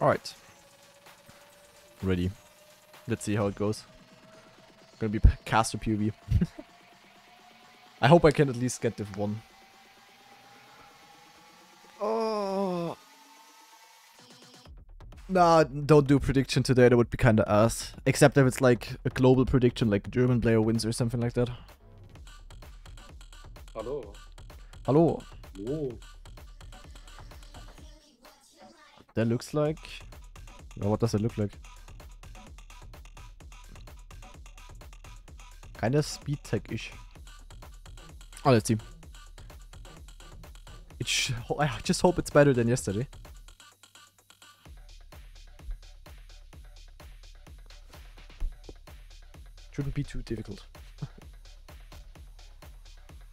Alright. Ready. Let's see how it goes. Gonna be p- caster POV. I hope I can at least get div 1. Oh. Nah, don't do prediction today, that would be kinda ass. Except if it's like a global prediction, like German player wins or something like that. Hello. Hello. Oh. That looks like... Well, what does it look like? Kinda speed tech-ish. Oh, let's see. It sh I just hope it's better than yesterday. Shouldn't be too difficult.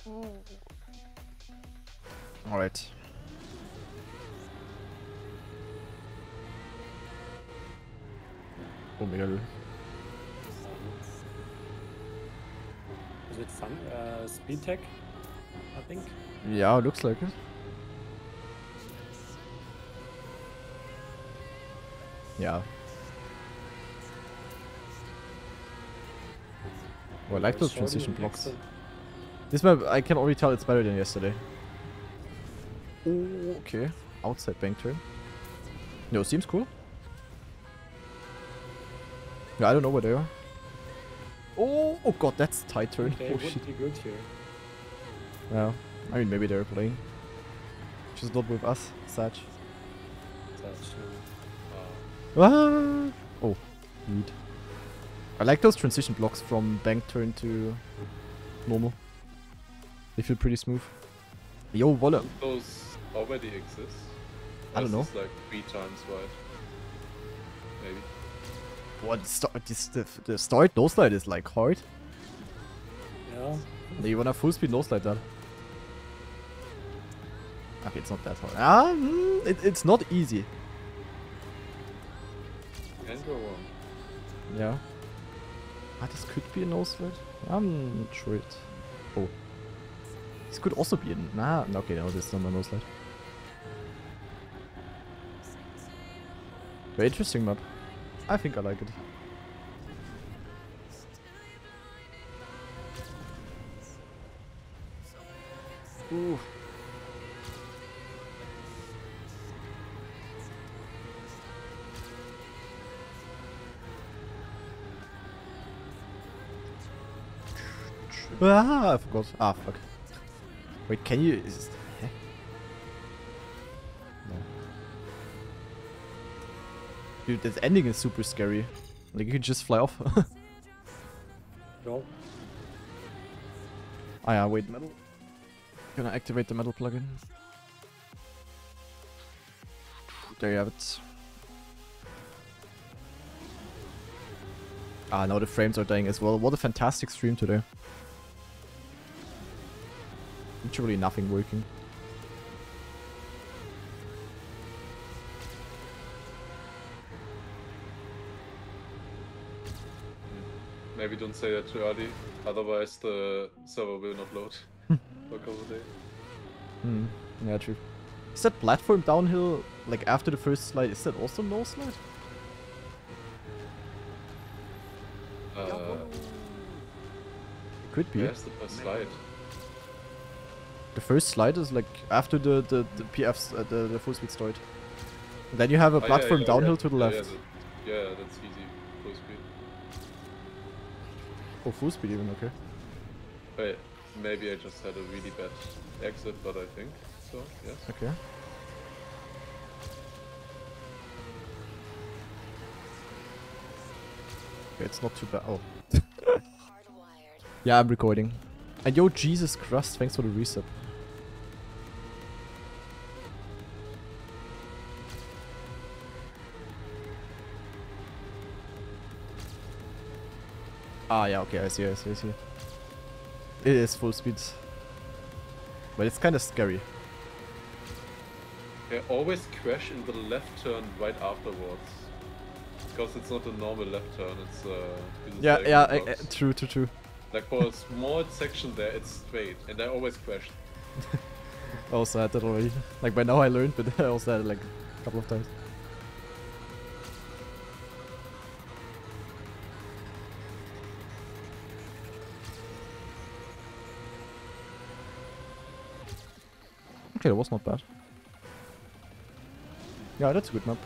Oh. Alright. Oh my god. Is it fun? Uh, speed tech, I think. Yeah, looks like it. Yeah. Oh, I like those transition blocks. This map, I can already tell it's better than yesterday. Oh, okay. Outside bank turn. No, seems cool. Yeah, I don't know where they are. Oh, oh god, that's tight turn. They oh would shit. be good here. Yeah, I mean maybe they're playing. Just not with us, Sag. Such, uh, Ah! Oh, neat. I like those transition blocks from bank turn to normal. They feel pretty smooth. Yo, Wolle. Those already exist. I don't know. is this like three times wide. Maybe. What? Sto this, the, the start no slide is like hard. yeah. You wanna full speed no slide that. Okay, it's not that hard. Ah, mm, it, it's not easy. Can go wrong. Yeah. Ah, this could be a no slide. I'm not sure it. Oh. This could also be a. Nah, no, okay, no, this is not a no slide. Very interesting map. I think I like it. Ooh. Ah, I forgot. Ah, fuck. Wait, can you... Is, Dude, this ending is super scary. Like, you could just fly off. No. ah, yeah, wait, metal. Gonna activate the metal plugin. There you have it. Ah, now the frames are dying as well. What a fantastic stream today. Literally nothing working. Maybe don't say that too early, otherwise the server will not load for a couple of days. Hmm. Yeah, true. Is that platform downhill, like after the first slide, is that also no slide? Uh, It could be. where's the first slide? The first slide is like after the the, the PFs, uh, the, the full speed start. And then you have a Oh, yeah, platform yeah, downhill yeah, to the yeah, left. Yeah, that- yeah, that's easy. Full speed. Oh, full speed even, okay. Wait, maybe I just had a really bad exit, but I think so, yes. Okay. Okay, it's not too bad. Oh. yeah, I'm recording. And yo, Jesus Christ, thanks for the reset. Ah, yeah, okay, I see, I see, I see. It is full speed. But it's kind of scary. Yeah, always crash in the left turn right afterwards. Because it's not a normal left turn, it's uh... Yeah, yeah, a uh, uh, true, true, true. Like for a small section there, it's straight, and I always crash. I also had that already. Like by now I learned, but I also had it like a couple of times. Okay, that was not bad. Yeah, that's a good map.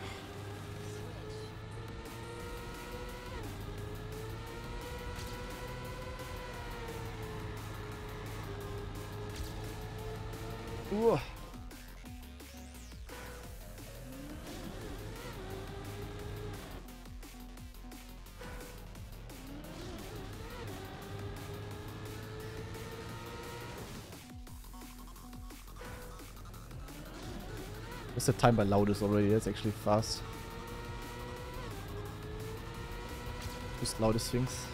What's the time by loudest already? That's actually fast. Just loudest things.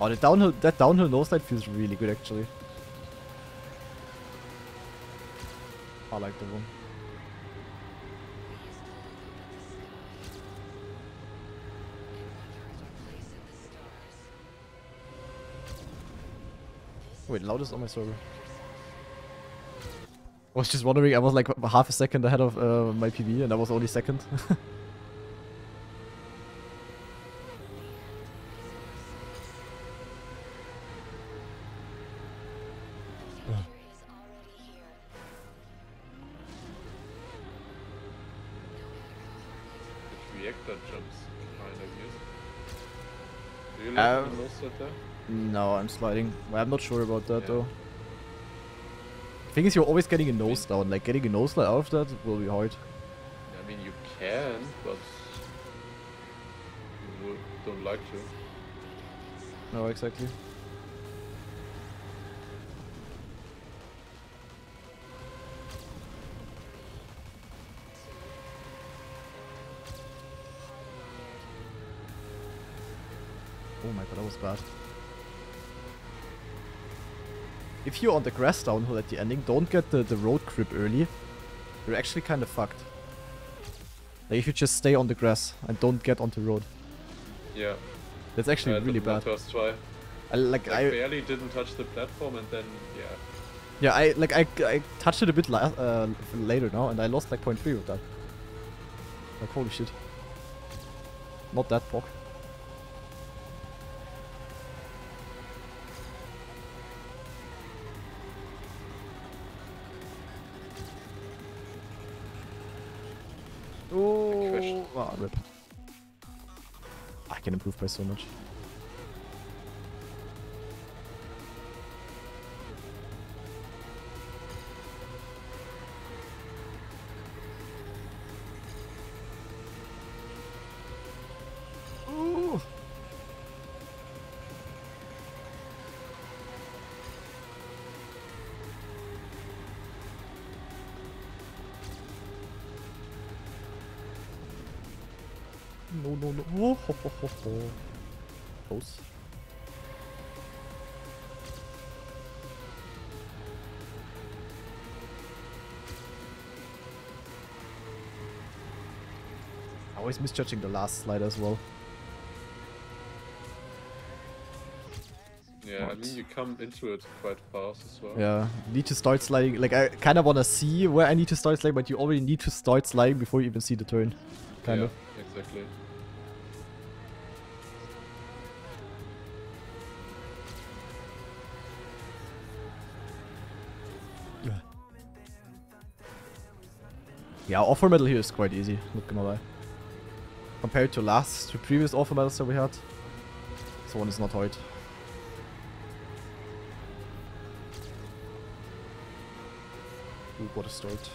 Oh, the downhill, that downhill nose slide feels really good actually. I like the one. Wait, loudest on my server. I was just wondering, I was like half a second ahead of uh, my PB and I was only second. The reactor jumps kind of good. Do you Um, like the nose slide there? No, I'm sliding. Well, I'm not sure about that Yeah. though. Thing is, you're always getting a nose down. Like, getting a nose slide out of that will be hard. I mean, you can, but you would- don't like to. No, exactly. Oh my god, that was bad. If you're on the grass downhill at the ending, don't get the, the road grip early. You're actually kind of fucked. Like if you just stay on the grass and don't get onto road. Yeah. That's actually really bad. first try. I, like, I barely didn't touch the platform and then, yeah. Yeah, I like I, I touched it a bit uh, later now, and I lost like 0.3 with that. Like holy shit. Not that pock. Improve by so much. No, no, no. Oh, ho, ho, ho, ho. Close. Always misjudging the last slide as well. Yeah, I mean, you come into it quite fast as well. Yeah, need to start sliding. Like, I kind of want to see where I need to start sliding, but you already need to start sliding before you even see the turn. Kind yeah, of. exactly. Yeah, author medal here is quite easy, not gonna lie. Compared to last, to previous author medals that we had. This one is not hard. Ooh, what a start.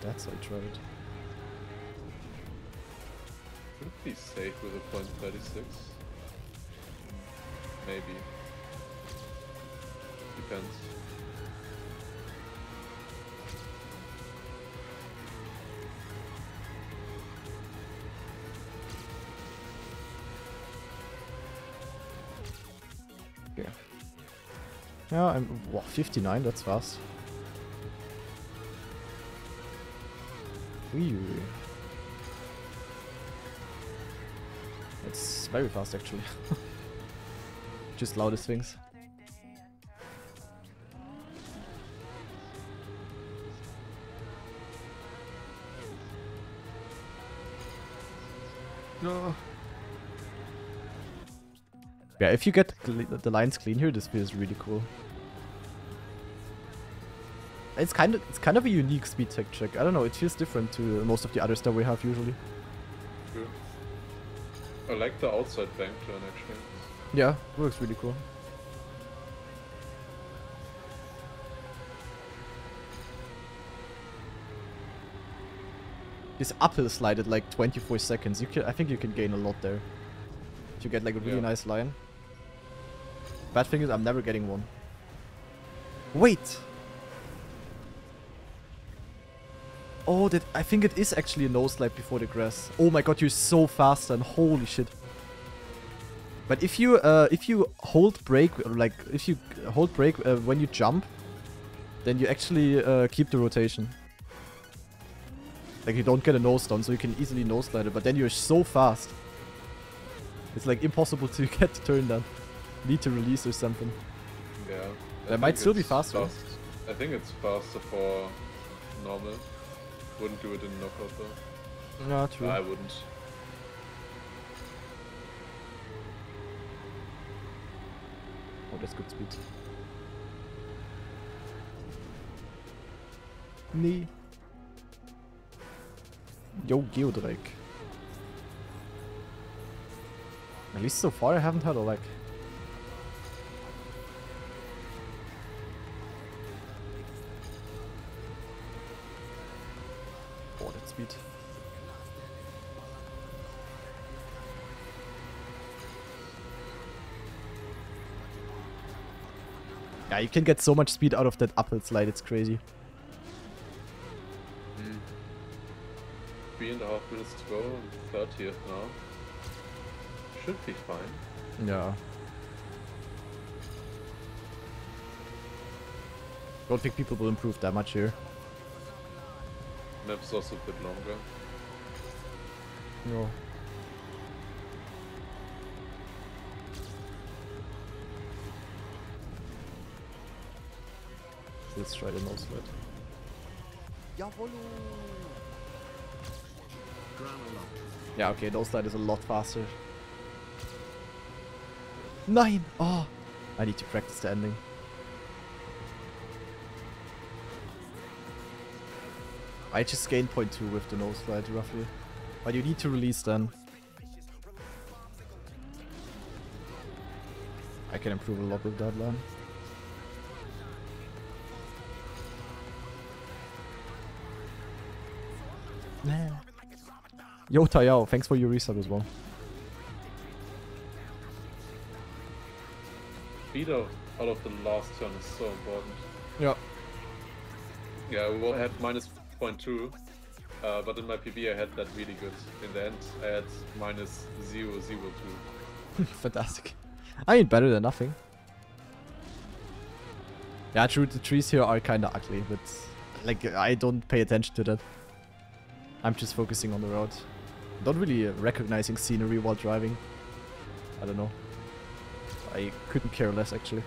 That's I tried. Be safe with a point 36? Maybe. Depends. Yeah. I'm wow, 59, that's fast. Wee. very fast actually. Just loudest things. No. Yeah, if you get the lines clean here, this build is really cool. It's kind of it's kind of a unique speed tech check. I don't know, it feels different to most of the other stuff we have usually. I like the outside bank turn actually. Yeah, works really cool. This uphill slide at like 24 seconds. You can, I think you can gain a lot there. If you get like a really Yeah. nice line. Bad thing is I'm never getting one. Wait. Oh, that I think it is actually a nose slide before the grass. Oh my god, you're so fast and holy shit. But if you uh, if you hold brake, or like if you hold brake uh, when you jump, then you actually uh, keep the rotation. Like you don't get a nose down, so you can easily nose slide it. But then you're so fast, it's like impossible to get the turn done. Need to release or something. Yeah. I That might still be faster. fast- I think it's faster for normal. Wouldn't do it in knockout though. No, true. I wouldn't. Oh, that's good speed. Nee. Yo, Geodreck. At least so far I haven't had a lag. Oh, you can get so much speed out of that uphill slide, it's crazy. Three and a half minutes to go and 30th now. Should be fine. Yeah. Don't think people will improve that much here. Map's also a bit longer. No. Let's try the nose slide. Yeah, okay, nose slide is a lot faster. Nine! Oh! I need to practice the ending. I just gained 0.2 with the nose slide, roughly. But you need to release then. I can improve a lot with that line. Yo Tayao, thanks for your resub as well. Speed out out of the last turn is so important. Yeah. Yeah, we had minus 0.2, uh, but in my PB I had that really good. In the end, I had minus 0.02. Fantastic. I mean, better than nothing. Yeah, true, the trees here are kinda ugly, but like, I don't pay attention to that. I'm just focusing on the road. Not really recognizing scenery while driving. I don't know. I couldn't care less, actually.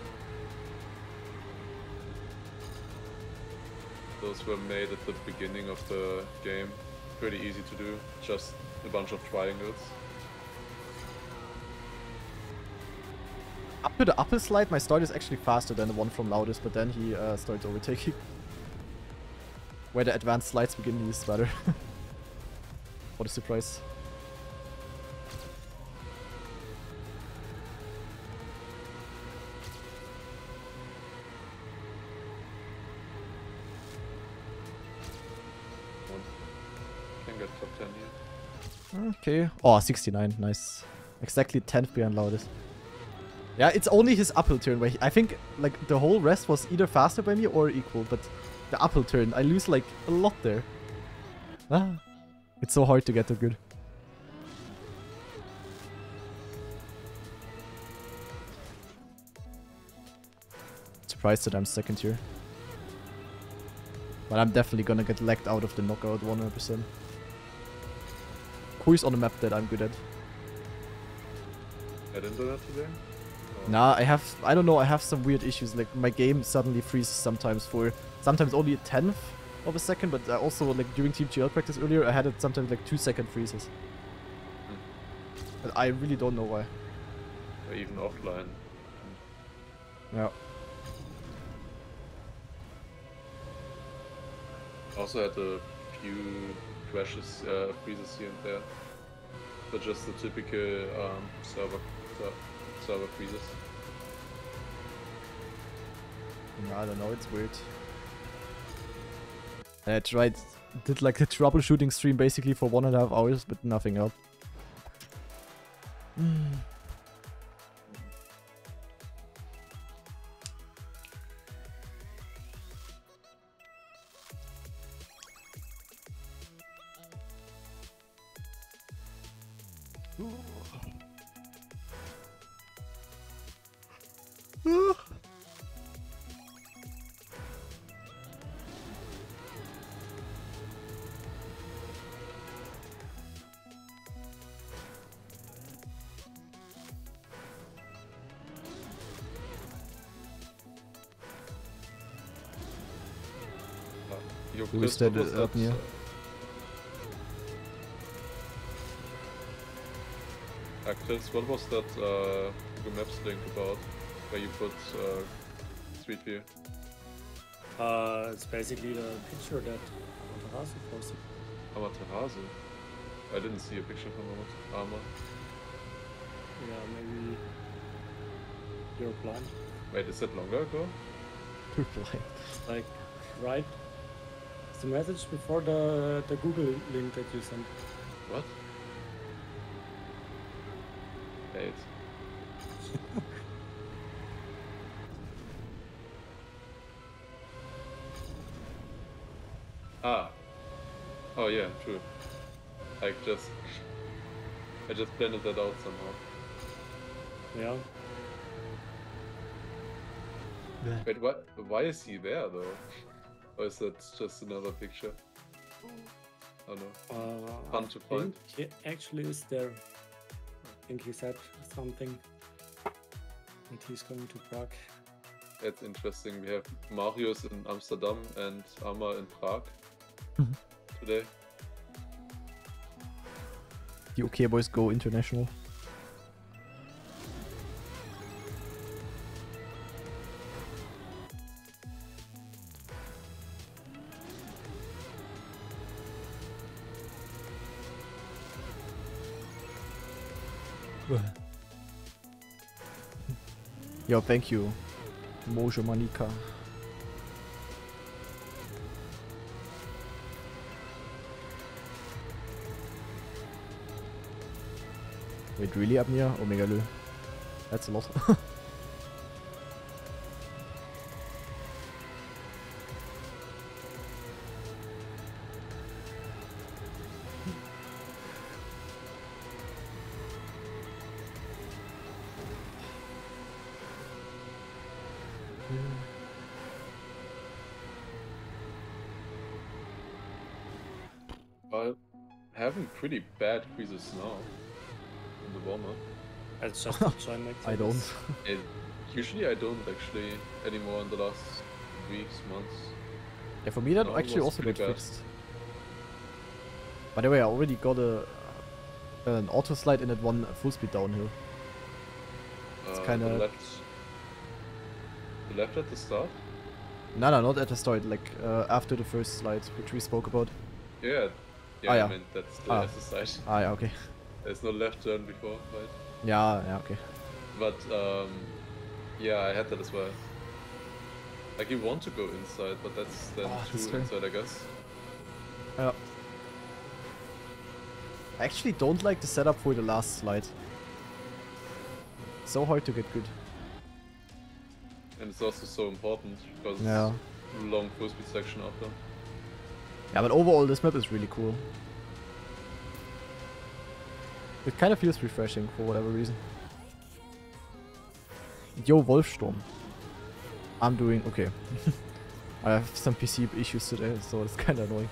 Those were made at the beginning of the game. Pretty easy to do, just a bunch of triangles. Up to the upper slide, my start is actually faster than the one from Loudest, but then he uh, starts overtaking. Where the advanced slides begin, he's better. what a surprise. One can get top 10 here. Okay. Oh, 69. Nice. Exactly 10th behind Loudest. Yeah, it's only his uphill turn where he, I think like the whole rest was either faster by me or equal, but the uphill turn, I lose like a lot there. Ah, it's so hard to get that good. Surprised that I'm second here. But I'm definitely gonna get lagged out of the knockout 100%. Who is on the map that I'm good at? I didn't do that today. Or- Nah, I have, I don't know, I have some weird issues. Like, my game suddenly freezes sometimes for, sometimes only a tenth of a second, but I also, like, during Team GL practice earlier, I had it sometimes like two second freezes. But I really don't know why. Or even offline. Yeah. Also had a few crashes, uh, freezes here and there. But just the typical um, server ser- server freezes. I don't know, it's weird. I tried, did like a troubleshooting stream basically for one and a half hours, but nothing else. Yo, Who is Chris, what that, was uh, up near? Uh, Chris, what was that uh, Google Maps link about? Where you put uh, Street View? Uh, it's basically the picture that Amaterasu posted. Amaterasu? I didn't see a picture from Amat- Arma. Yeah, maybe you're blind. Wait, is that longer ago? Reply. Like, right? It's the message before the the Google link that you sent. What? Eight. ah. Oh yeah, true. I just I just blended that out somehow. Yeah. Wait, what? Why is he there though? Or is that just another picture? Oh no. Uh, Fun to find. He actually is there. I think he said something And he's going to Prague. It's interesting. We have Marius in Amsterdam and Amma in Prague Mhm. today. The OK boys go international. Yo, thank you, Mojo Manika. Wait, really up near Omega oh Lö? That's a lot. pretty bad quizzes now in the warm-up. That's just a join make. I don't. And usually I don't actually anymore in the last weeks, months. Yeah, for me that No, actually was also got pretty bad. fixed. By the way, I already got a an auto slide and it one full speed downhill. It's Uh, kinda- the left. The left at the start. No, no, not at the start. Like uh, after the first slide, which we spoke about. Yeah. Yeah, Ah, I yeah. meant that's the Ah. exercise. Ah, yeah, okay. There's no left turn before, right? Yeah, yeah, okay. But um, yeah, I had that as well. Like you want to go inside, but that's then Oh, too turn. inside, I guess. Yeah. I actually don't like the setup for the last slide. So hard to get good. And it's also so important because Yeah. it's a long full speed section after. Yeah, but overall this map is really cool. It kind of feels refreshing for whatever reason. Yo, Wolfsturm. I'm doing okay. I have some PC issues today, so it's kind of annoying.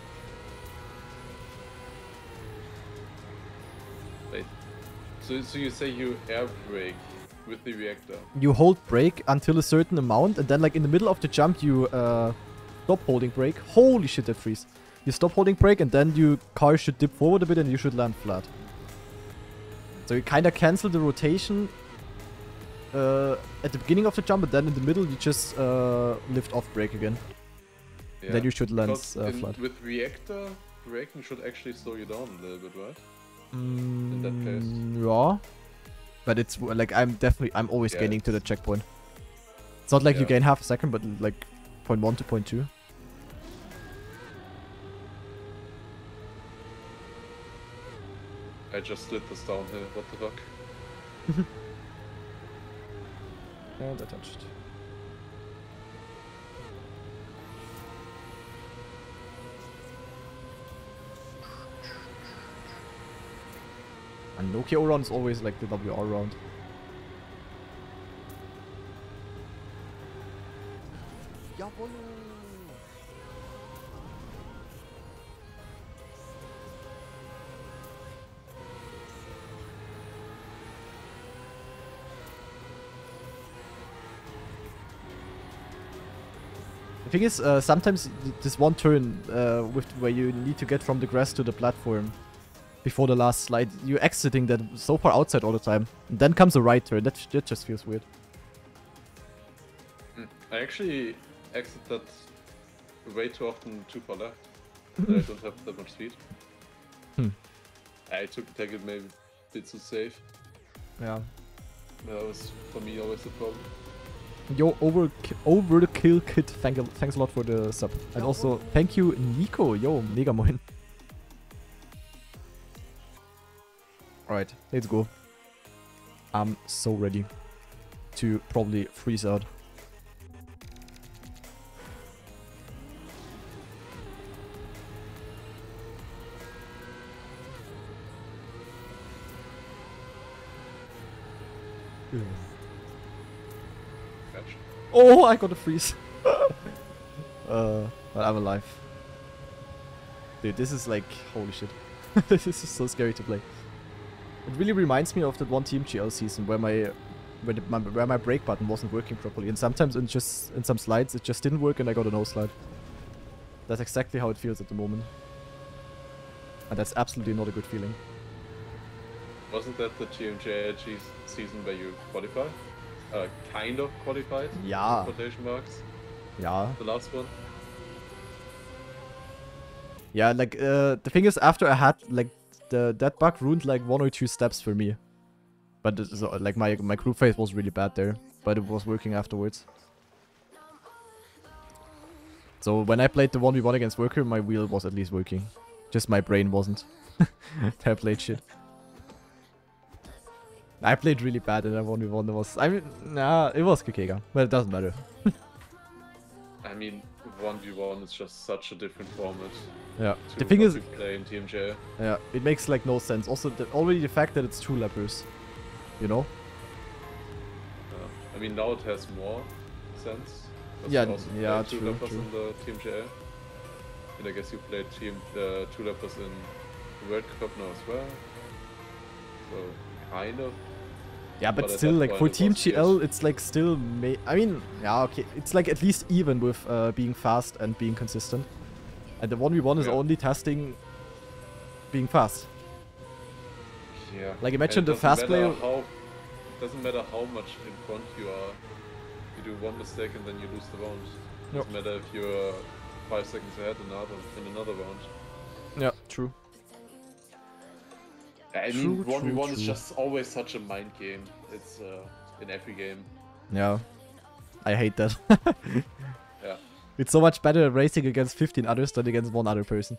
Wait. So, so you say you air brake with the reactor? You hold brake until a certain amount, and then like in the middle of the jump, you uh, stop holding brake. Holy shit, that freeze! You stop holding brake, and then your car should dip forward a bit, and you should land flat. So you kind of cancel the rotation uh, at the beginning of the jump, but then in the middle you just uh, lift off brake again. Yeah. Then you should land uh, in- flat. With reactor, braking should actually slow you down a little bit, right? Mm, that case. Yeah. But it's like I'm definitely I'm always Yeah, gaining to the checkpoint. It's not like you gain half a second, but like point one to point two. I just slid this downhill. What the fuck? Yeah, that touched. And Nokia round is always like the WR round. The thing is, uh, sometimes this one turn uh, with where you need to get from the grass to the platform before the last slide, you're exiting that so far outside all the time. And then comes a right turn. That, that just feels weird. Hmm. I actually exit that way too often too far left. I don't have that much speed. Hmm. I took take it maybe a bit too safe. Yeah. That was for me always the problem. Yo, over over the kill kit. Thank you, thanks a lot for the sub, and also thank you, Nico. Yo, mega moin. Alright, let's go. I'm so ready to probably freeze out. Oh, I got a freeze. uh, but I'm alive. Dude, this is like, holy shit. this is so scary to play. It really reminds me of that one Team GL season where my, where, the, my where my brake button wasn't working properly, and sometimes in just in some slides it just didn't work, and I got a no slide. That's exactly how it feels at the moment, and that's absolutely not a good feeling. Wasn't that the GMJ season where you qualified? Uh, kind of qualified? Yeah, Quotation marks. yeah. The last one. Yeah, like uh, the thing is, after I had like the that bug ruined like one or two steps for me, but it, so, like my my group phase was really bad there, but it was working afterwards. So when I played the one v one against Worker, my wheel was at least working, just my brain wasn't. I played shit. I played really bad in that one v one. It was I mean, nah, it was Kikega, but it doesn't matter. I mean, 1v1 is just such a different format Yeah. The thing is, we play in TMJ. Yeah, it makes like no sense. Also, the, already the fact that it's two lepers, you know? Uh, I mean, now it has more sense. Yeah, yeah, two true, lepers true. in the TMJ. And I guess you played team uh, two lepers in the World Cup now as well. So kind of. Yeah, but, But still, like for Team. GL, it's like still. I mean, yeah, okay, it's like at least even with uh, being fast and being consistent. And the one v one is Yeah. only testing being fast. Yeah. Like, imagine the fast player- How, doesn't matter how much in front you are. You do one mistake and then you lose the round. Yep. Doesn't matter if you're five seconds ahead in another in another round. Yeah, true. I mean, one v true, one is true. just always such a mind game. It's uh, in every game. Yeah, I hate that. Yeah. It's so much better racing against 15 others than against one other person.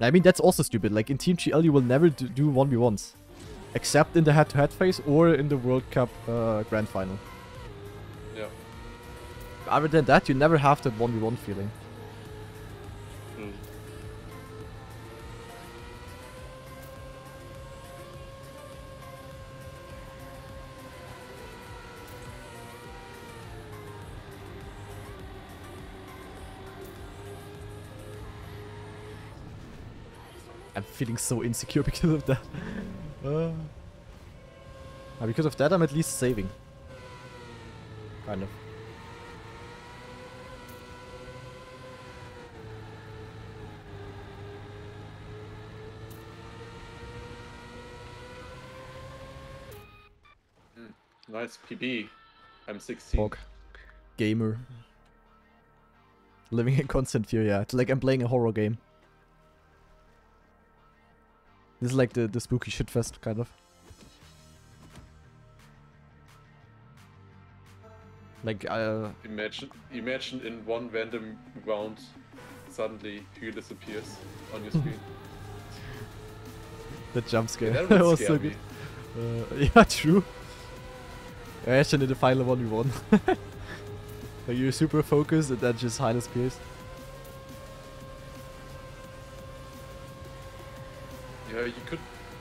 I mean, that's also stupid. Like, in Team GL, you will never do, do 1v1s. Except in the head-to-head phase or in the World Cup uh, Grand Final. Other than that, you never have that 1v1 feeling. I'm feeling so insecure because of that. Uh, because of that, I'm at least saving. Kind of. Nice PB. I'm 16. Fog. Gamer. Living in constant fear, yeah. It's like I'm playing a horror game. This is like the, the spooky shitfest, kind of. Like, uh, Imagine, imagine in one random round, suddenly Hugh disappears on your screen. the jump scare. that that was so me. good. Uh, yeah, true. Imagine in the final 1v1. like you're super focused and then just Highness appears. Yeah, you could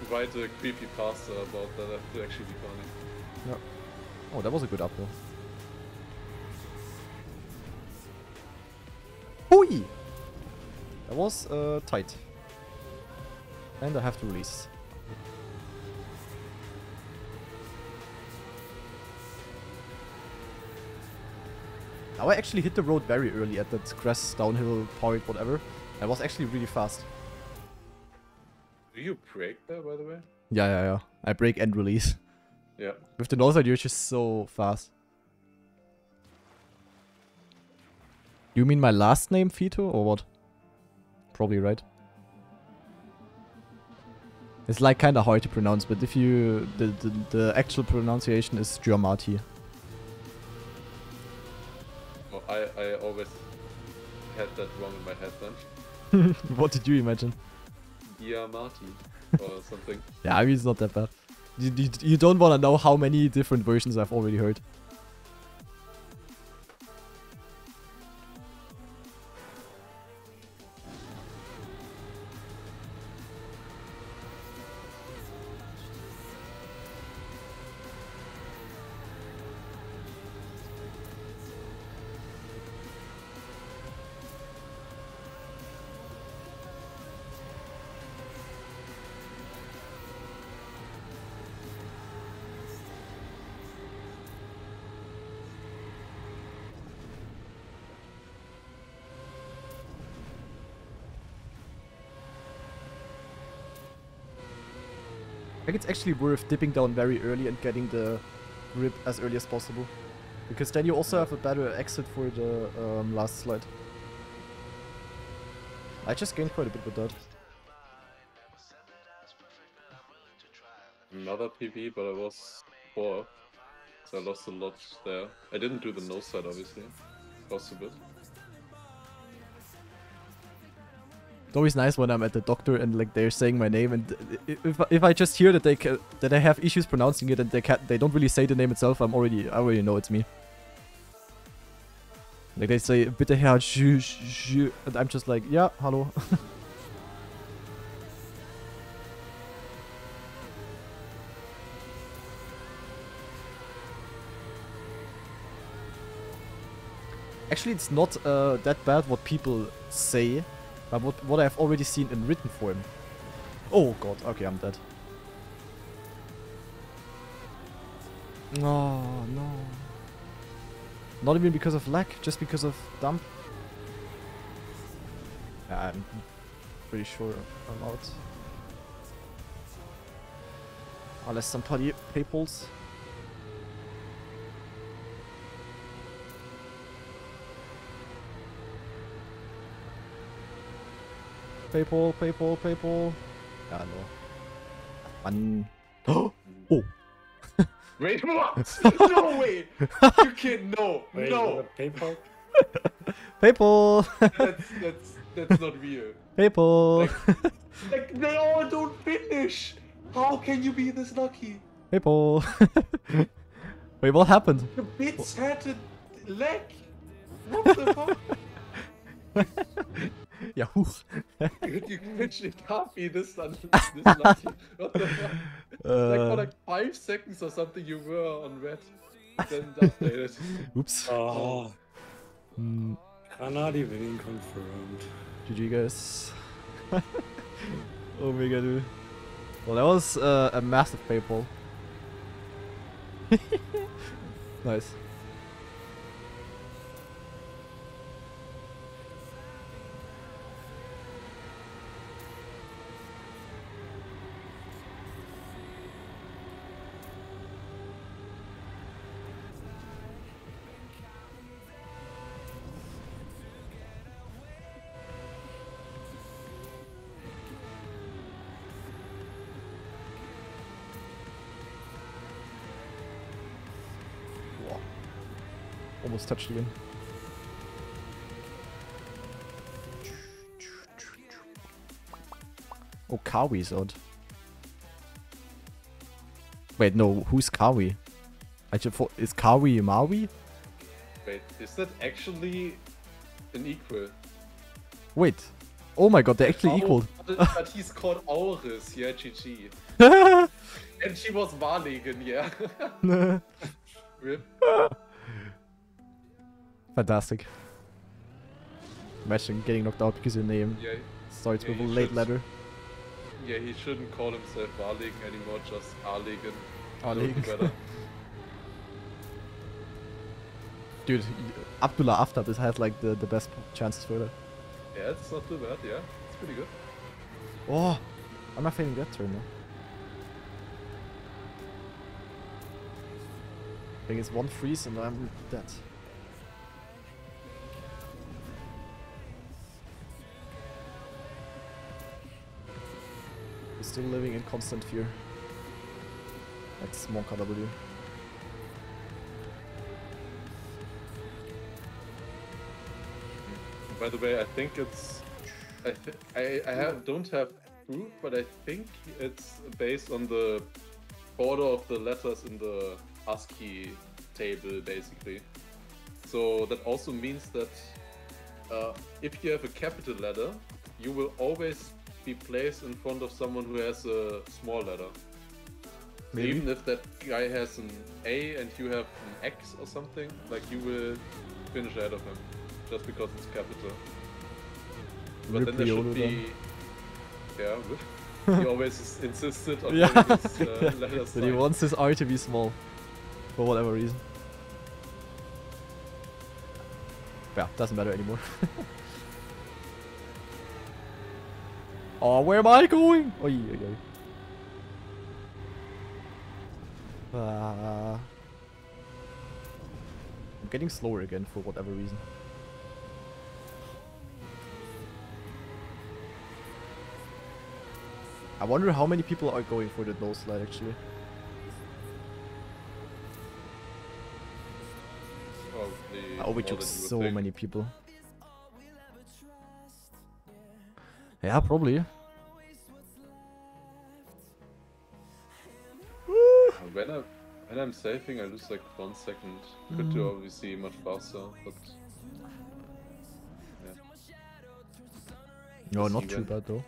write a creepy pasta about that. That would actually be funny. Yeah. Oh, that was a good up though. Hui! That was uh, tight. And I have to release. Now I actually hit the road very early at that crest downhill point, whatever. I was actually really fast. Do you break there, by the way? Yeah, yeah, yeah. I break and release. Yeah. With the nose side, you're just so fast. You mean my last name, Fito, or what? Probably right. It's like kind of hard to pronounce, but if you the the, the actual pronunciation is Giamatti. I, I always had that wrong in my head then. what did you imagine? Diamati or something. Yeah, I mean it's not that bad. You, you, you don't want to know how many different versions I've already heard. Think it's actually worth dipping down very early and getting the grip as early as possible. Because then you also have a better exit for the um, last slide. I just gained quite a bit with that. Another PB, but I was four. So I lost a lot there. I didn't do the nose side, obviously. Lost a bit. It's always nice when I'm at the doctor and like they're saying my name and if if I just hear that they ca- that I have issues pronouncing it and they can they don't really say the name itself, I'm already I already know it's me. Like they say bitte Herr Ju, Ju, and I'm just like yeah hello. Actually, it's not uh, that bad what people say, but what, what I've already seen in written form. Oh god, okay, I'm dead. Oh, no. Not even because of lag, just because of dump. Yeah, I'm pretty sure I'm out. Unless somebody paypals. Paypal, Paypal, Paypal. Ja, no. Mann. Oh! oh. Wait, what? no way! You can't. No, Wait, no. what, PayPal? Paypal! That's that's that's not real. Paypal! Like they all don't finish. How can you be this lucky? Paypal! Wait, what happened? The bits had a leg. What the fuck? Yahoo! you, you, it can't be this, this lucky. What the fuck? like for Uh, like five seconds or something, you were on red. Then updated. oops. Oh, Mm, GranaDy winning confirmed. GG, guys. oh, mega dude. Well, that was uh, a massive Paypal. nice. Almost touched again. Oh, Kawi's odd. Wait, no, who's Kawi? I should thought is Kawi Maui? Wait, is that actually an equal? Wait. Oh my god, they're actually equal. But, he's called Auris, yeah, GG. And she was Warlegen, yeah. Rip. Fantastic. Imagine getting knocked out because your name Yeah, starts Yeah, with a late should. letter. yeah, he shouldn't call himself Warlegen anymore, just Arlegen. Arlegen. Dude, Abdullah Aftab this has like the, the best chances for that. Yeah, it's not too bad, yeah. It's pretty good. Oh, I'm not failing that turn though. I think it's one freeze and I'm dead. Still living in constant fear. That's monkaW. By the way, I think it's. I th- I, I have, don't have proof, but I think it's based on the order of the letters in the ASCII table, basically. So that also means that uh, if you have a capital letter, you will always be placed in front of someone who has a small letter. Maybe. Even if that guy has an A and you have an X or something, like you will finish ahead of him just because it's capital. But then there should be. Yeah, he always insisted on Yeah. his uh. But he wants his R to be small. For whatever reason. Yeah, doesn't matter anymore. oh, where am I going? Oh, yeah, yeah. Uh, I'm getting slower again for whatever reason. I wonder how many people are going for the no slide actually. Probably I more overtook than you would so many people. Yeah, probably. When, I, when I'm saving, I lose like one second. Could do Mm. obviously much faster, but yeah. No, not too bad though.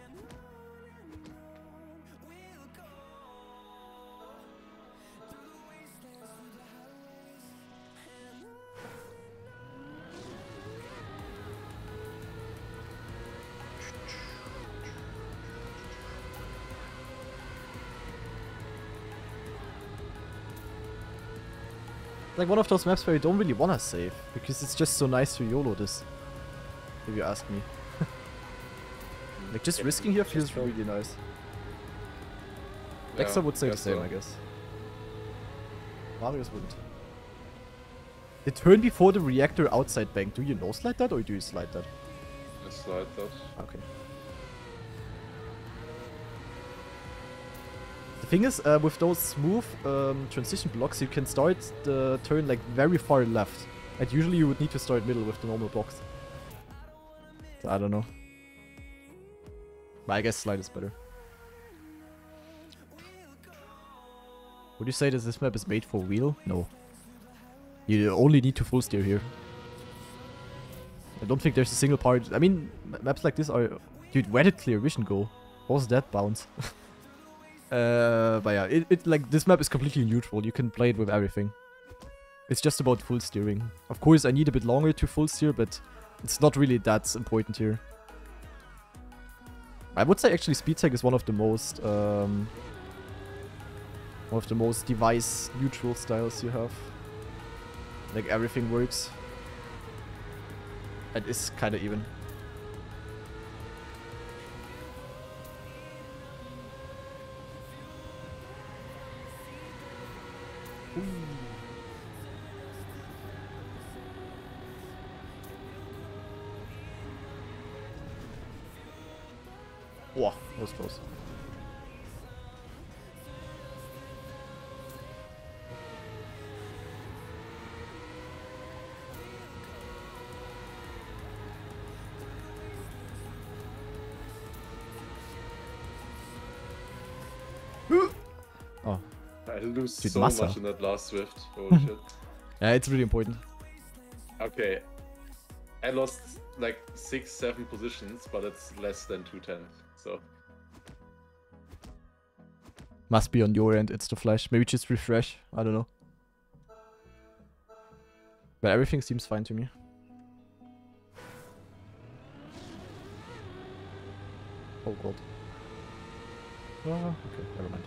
Like one of those maps where you don't really wanna save because it's just so nice to YOLO this. If you ask me. Like just Yeah, risking here feels really nice. Yeah, Dexter would say the same, so. I guess. Marius wouldn't. The turn before the reactor outside bank, do you no slide that or do you slide that? I slide that. Okay. Thing is, uh, with those smooth um, transition blocks, you can start the turn like very far left. And usually you would need to start middle with the normal blocks. So I don't know. But I guess slide is better. Would you say that this map is made for wheel? No. You only need to full steer here. I don't think there's a single part. I mean, maps like this are. Dude, where did clear vision go? What was that bounce? uh, but yeah, it, it like this map is completely neutral. You can play it with everything. It's just about full steering. Of course, I need a bit longer to full steer, but it's not really that important here. I would say actually speed tech is one of the most um, one of the most device neutral styles you have. Like everything works. And It is kind of even. I lose Dude, so Massa. much in that last Swift. Holy hmm. shit. Yeah, it's really important. Okay. I lost like six, seven positions, but it's less than two tenths. So Must be on your end, it's the flash. Maybe just refresh. I don't know. But everything seems fine to me. Oh god. Oh, ah, okay, never mind.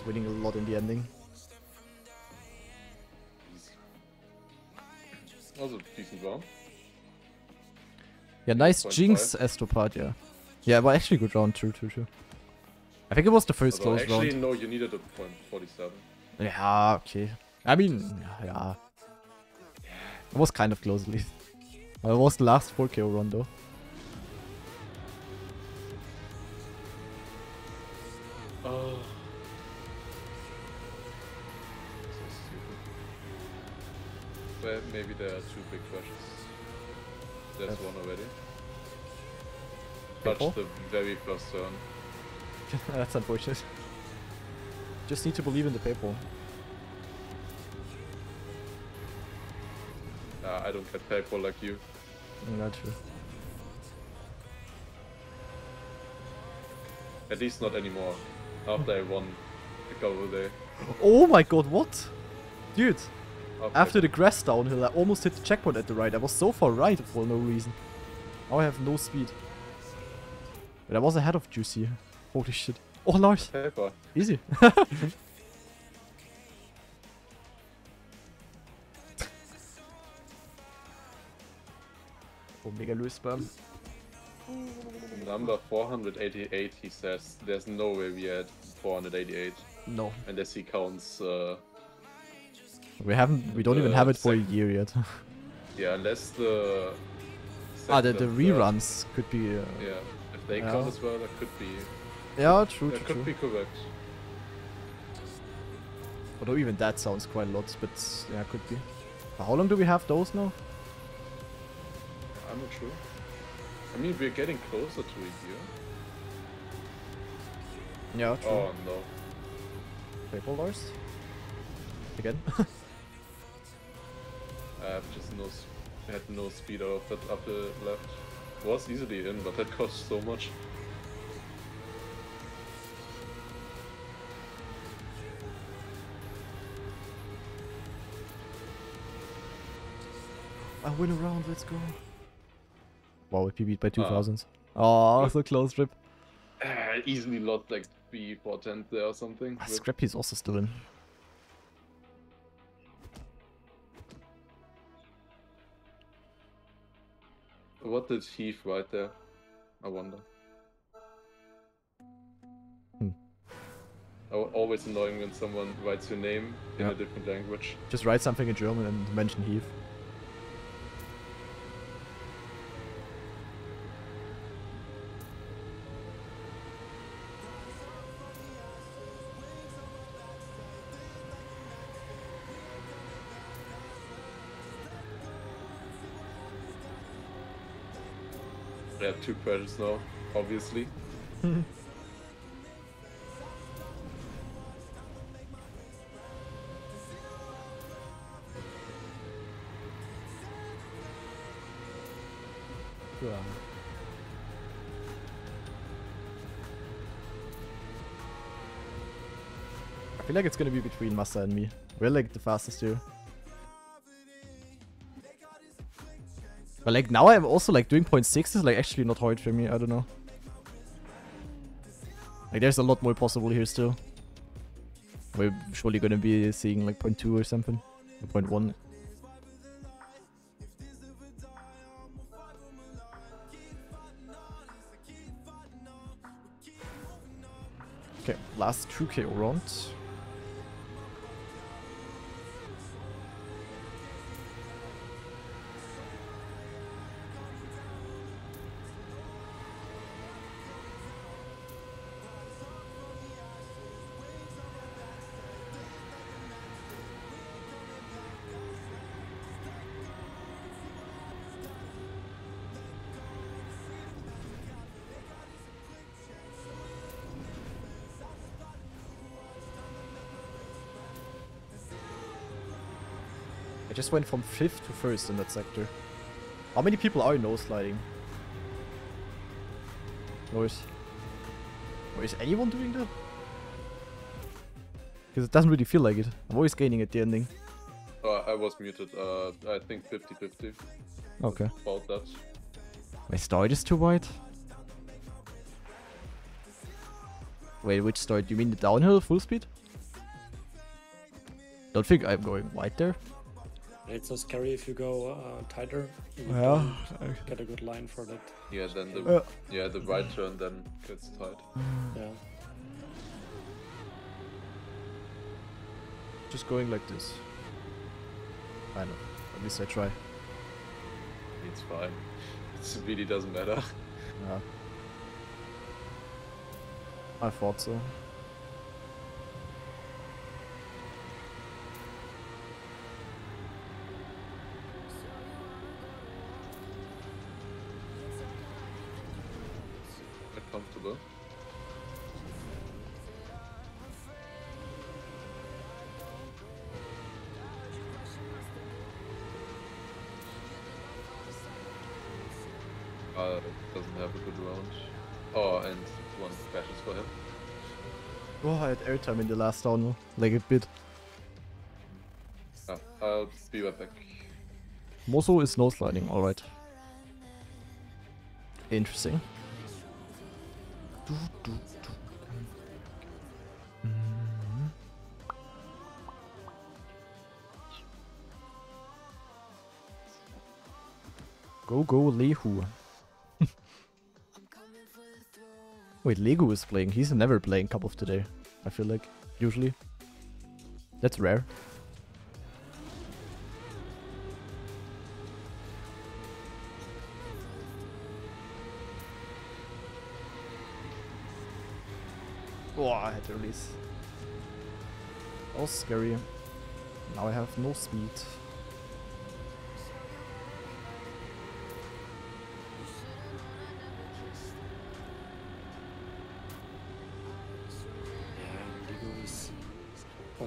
I'm winning a lot in the ending. that was a decent round. Yeah, nice Point jinx, Estopad, yeah. Yeah, but actually good round, true, true, true. I think it was the first Although close actually, round. no, you needed a point 47. Yeah, okay. I mean, yeah. It was kind of close at least. Well, it was the last 4KO run though. Oh. Well, maybe there are two big. There's Yep. one already. Touch the very first turn. That's unfortunate. Just need to believe in the paper. Uh, I don't get paper like you. Not true. At least not anymore. After I won a couple of days. Oh my god, what? Dude, After, after the grass downhill, I almost hit the checkpoint at the right. I was so far right for no reason. Now I have no speed. But I was ahead of Juicy. Holy shit. Oh, Lars. paper. Easy. Omega Louis spam. Number 488, he says. There's no way we had 488. No. Unless he counts, uh, We haven't we don't even have it for a year yet. yeah, unless the. ah the, the reruns could be uh, Yeah, if they Yeah. count as well, that could be. Yeah, true, That true, could true. be correct. Although even that sounds quite a lot, but yeah, could be. How long do we have those now? I'm not sure. I mean, we're getting closer to a year. Yeah, true. Oh no. Paper? Again? I have just no, had no speed out of that upper left. Was easily in, but that cost so much. I win a round, let's go. Wow, we beat by Ah. 2000s. Oh, Good. so close, Rip. Uh, easily lost like three, four tenths there or something. Ah, but- Scrappy's also still in. What did Heath write there? I wonder. Hmm. Al- Always annoying when someone writes your name in a different language. Just write something in German and mention Heath. Two credits now, obviously. I feel like it's gonna be between Massa and me. We're like the fastest here. But like now I'm also like doing 0.6 is like actually not hard for me, I don't know. Like there's a lot more possible here still. We're surely gonna be seeing like 0.2 or something. Or 0.1. Okay, last 2k round. I just went from 5th to 1st in that sector. How many people are no sliding? Is, or is anyone doing that? Because it doesn't really feel like it. I'm always gaining at the ending. Uh, I was muted. Uh, I think 50-50 Okay. about that. My start is too wide? Wait, which start? You mean the downhill full speed? Don't think I'm going wide there. It's so scary if you go uh, tighter. You Yeah. get a good line for that. Yeah, then the Uh. yeah the right turn then gets tight. Yeah. Just going like this. I know. At least I try. It's fine. It really doesn't matter. Yeah. I thought so. Oh, had airtime in the last downhill. Like a bit. Ah, I'll be right back. Moso is no sliding, alright. Interesting. Go go Lehu. Wait, Lego is playing. He's never playing Cup of today. I feel like usually. That's rare. Oh, I had to release. That was scary. Now I have no speed.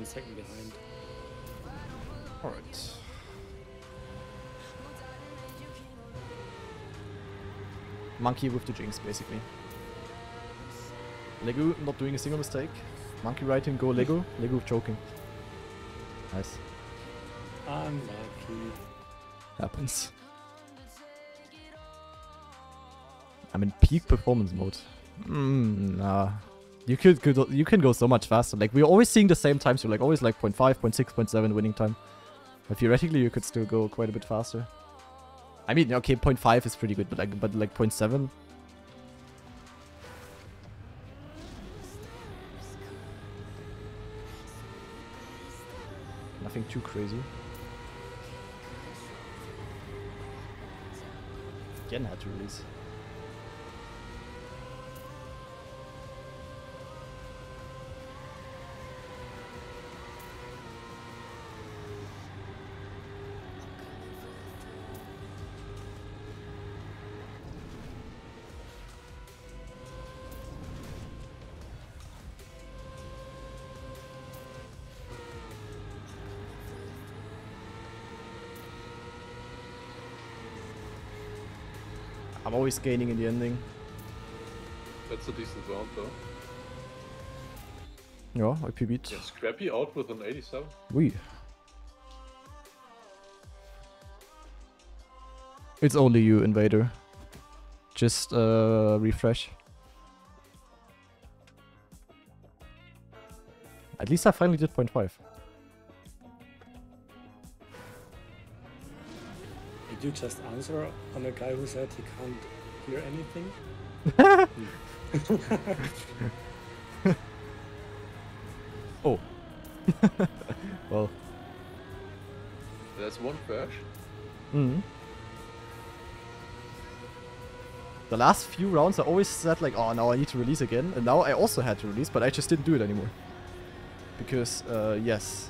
Second behind. Alright. Monkey with the jinx, basically. Lego not doing a single mistake. Monkey writing, go Lego. Lego choking. Nice. Unlucky. Happens. I'm in peak performance mode. Mm, nah. You could, could you can go so much faster. Like we're always seeing the same times. You're like always like 0.5, 0.6, 0.7 winning time. But theoretically, you could still go quite a bit faster. I mean, okay, 0.5 is pretty good, but like but like 0.7. Nothing too crazy. Again had to release. I'm always gaining in the ending. That's a decent round though. Yeah, I PB'd. Yeah, Scrappy out with an 87. We. It's only you, Invader. Just uh, refresh. At least I finally did 0.5. Did you just answer on a guy who said he can't hear anything? Oh. well, There's one crash. mm. The last few rounds I always said like, oh now I need to release again. And now I also had to release, but I just didn't do it anymore. Because, uh, yes.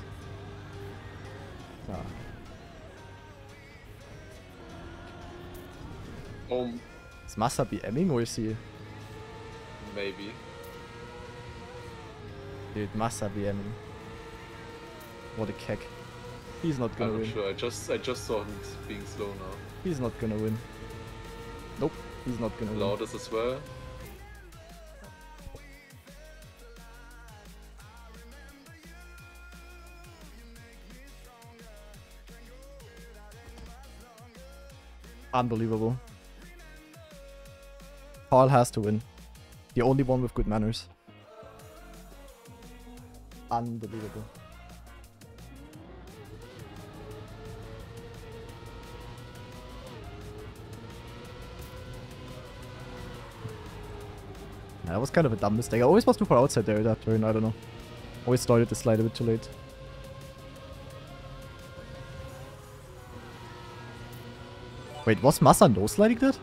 Um, Is Massa BMing or is he... maybe. Dude, Massa BMing. What a keck. He's not going. I'm gonna not win. sure. I just I just saw him being slow now. He's not gonna win. Nope, he's not gonna win. Loudest as well. Unbelievable. Carl has to win. The only one with good manners. Unbelievable. That was kind of a dumb mistake. I always was too far outside there that turn, I don't know. Always started the slide a bit too late. Wait, was Massa no sliding that?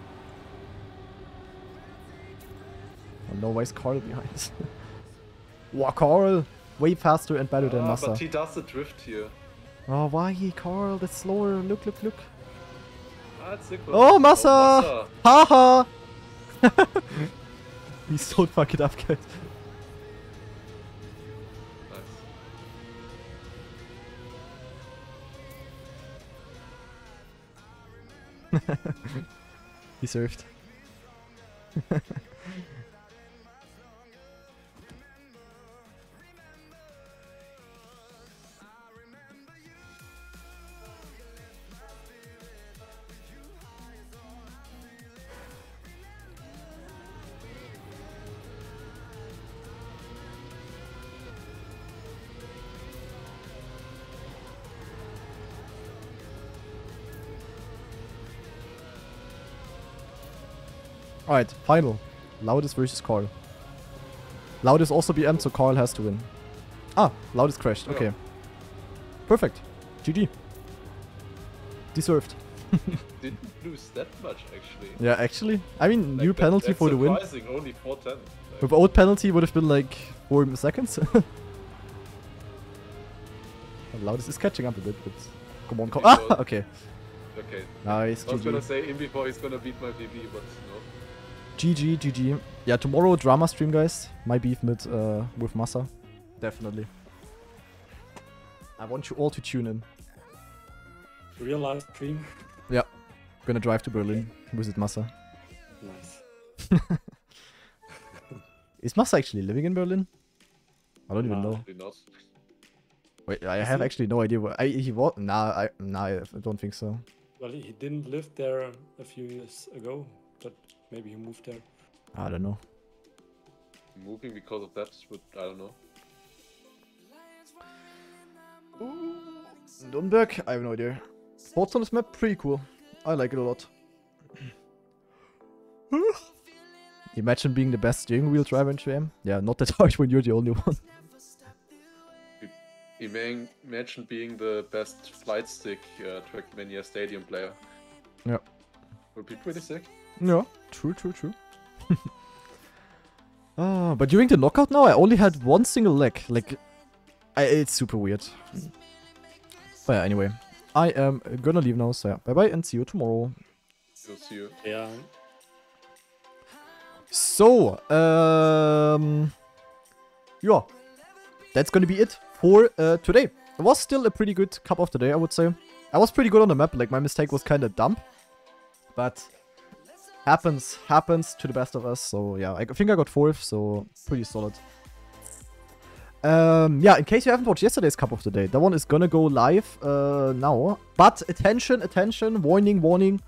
Oh no, Carl behind? wow, Carl! Way faster and better than Ah, Massa. but he does the drift here. Oh, why, he Carl? That's slower. Look, look, look. Ah, Sigma. Oh, Massa! Haha! He's so fuck it up, guys. Nice. He served. Alright, final. Loudest versus Carl. Loudest also BM, so Carl has to win. Ah, Loudest crashed. Yeah. Okay. Perfect. GG. Deserved. Didn't lose that much actually. Yeah, actually. I mean, Like, new that- penalty for the win. surprising, Only 410. Like, Without penalty would have been like 4 seconds. Loudest is catching up a bit, but... Come on, Carl. Ah, okay. okay. Nice, I was gonna say in before he's gonna beat my PB, but no. GG, GG. Yeah, tomorrow drama stream, guys. My beef with, uh, with Massa. Definitely. I want you all to tune in. Real live stream. Yeah. Gonna drive to Berlin, visit Massa. Nice. Is Massa actually living in Berlin? I don't even Nah. know. Not. Wait, I Is have he? actually no idea where. I, he was. Nah, I, nah, I don't think so. Well, he didn't live there a few years ago, but maybe he moved there. I don't know. Moving because of that, but I don't know. Nürnberg? I have no idea. Thoughts on this map? Pretty cool. I like it a lot. Imagine being the best steering wheel driver in 2M. Yeah, not that hard when you're the only one. Imagine, imagine being the best flight stick uh, Trackmania Stadium player. Yeah. Would be pretty sick. Yeah, true, true, true. Ah, but during the knockout now, I only had one single leg. Like, I, it's super weird. But yeah, anyway, I am gonna leave now. So yeah, bye bye and see you tomorrow. You'll see you. Yeah. So, um, yeah, that's gonna be it for uh, today. It was still a pretty good cup of the day, I would say. I was pretty good on the map. Like my mistake was kind of dumb, but happens, happens to the best of us. So yeah, I think I got fourth, so pretty solid. Um, yeah, in case you haven't watched yesterday's cup of the day, that one is gonna go live uh, now. But attention, attention, warning, warning.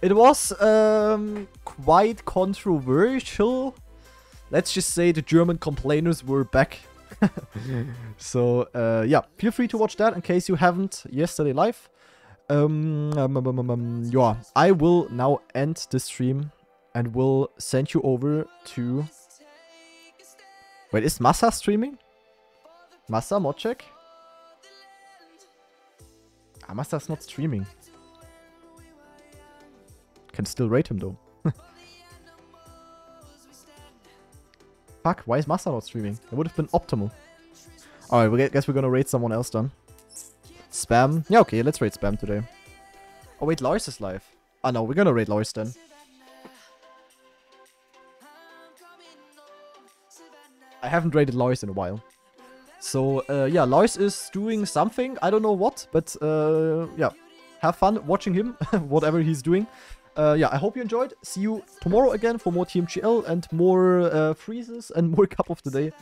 It was um, quite controversial. Let's just say the German complainers were back. so uh, yeah, feel free to watch that in case you haven't yesterday live. Um, um, um, um, um, yeah, I will now end the stream and will send you over to. Wait, is Massa streaming? Massa Modcheck? Ah, Massa's not streaming. Can still rate him though. Fuck, why is Massa not streaming? It would have been optimal. Alright, we guess we're gonna rate someone else then. Spam? Yeah, okay, let's rate Spam today. Oh wait, Lars is live. Ah no, we're gonna rate Lars then. I haven't rated Lars in a while. So, uh, yeah, Lars is doing something. I don't know what, but uh, yeah. Have fun watching him, whatever he's doing. Uh, yeah, I hope you enjoyed. See you tomorrow again for more TMGL and more uh, freezes and more Cup of the Day.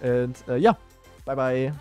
And uh, yeah, bye bye.